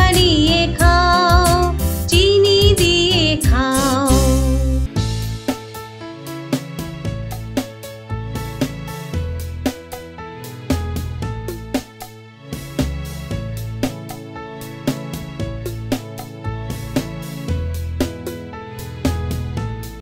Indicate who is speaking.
Speaker 1: மணியே கா